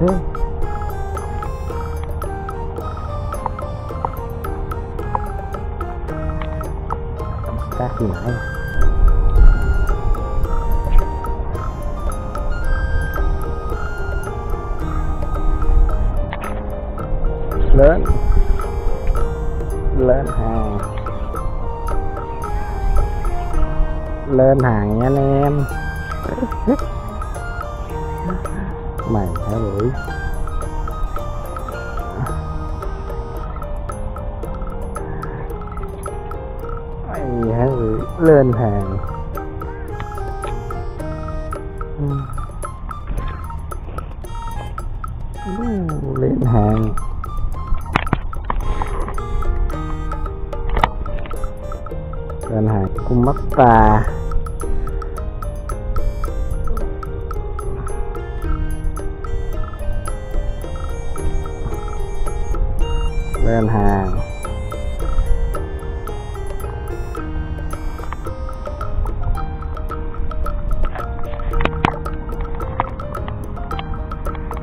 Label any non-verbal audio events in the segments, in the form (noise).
thế. Các gì nãy lớn lên hàng. Lên hàng nha anh em. (laughs) mày, hả bưởi mày hả bưởi lên hàng. Ừ. Lên hàng. Lên hàng cũng mất ta. Lên hàng.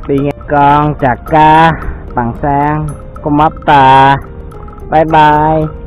Đi nghe con chặt ca bằng sang con mắt ta bye bye.